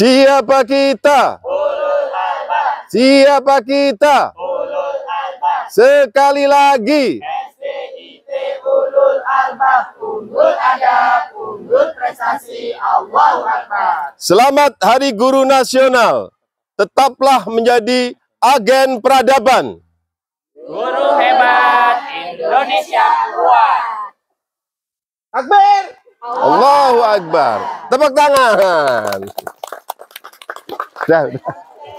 Siapa kita? Siapa kita? Sekali lagi. STIT Ulul Albab, unggul adab, unggul prestasi, Allahu Akbar. Selamat Hari Guru Nasional. Tetaplah menjadi agen peradaban. Guru hebat, Indonesia kuat. Akbar. Allahu Akbar. Tepuk tangan. out.